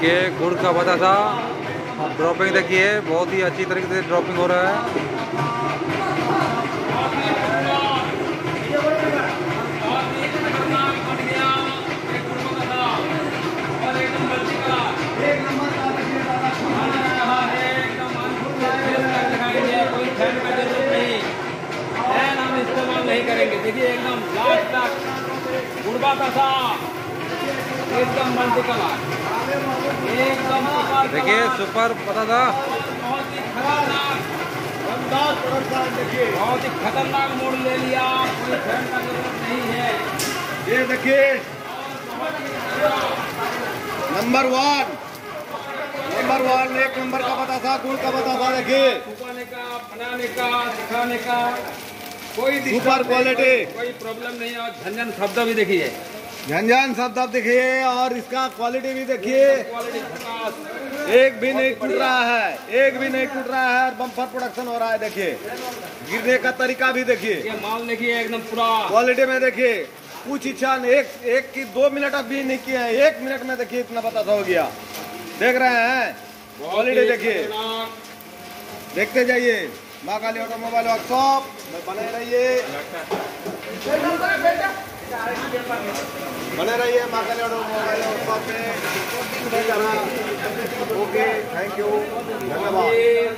देखिए, गुड़ का बतासा ड्रॉपिंग देखिए, बहुत ही अच्छी तरीके से ड्रॉपिंग हो रहा है। एकदम लास्ट तक गुड़बा का सा एकदम मल्टी सुपर देखिए सुपर ही खतरनाक बहुत ही खतरनाक मोड़ ले लिया। कोई फ़ैन का ज़रूरत नहीं है। ये देखिए नंबर वन। नंबर वन एक नंबर का पता था गुड़ का पता था देखिए। छुपाने का बनाने का दिखाने का कोई सुपर क्वालिटी। कोई- कोई प्रॉब्लम नहीं है। और झंझन शब्द भी देखिए। झंझन सब सब देखिए और इसका क्वालिटी भी देखिए। एक भी नहीं टूट रहा है एक भी नहीं टूट रहा है और बम्पर प्रोडक्शन हो रहा है देखिए। गिरने का तरीका भी देखिए। माल देखिए एकदम पूरा। क्वालिटी में देखिए। कुछ इच्छा नहीं एक एक की दो मिनट अब भी नहीं किए हैं। एक मिनट में देखिए इतना पता था हो गया। देख रहे हैं? क्वालिटी देखिए। देखते जाइए। माँ काली ऑटोमोबाइल वर्कशॉप में बने रहिए। बने रहिए माँ मोबाइल ओके थैंक यू धन्यवाद।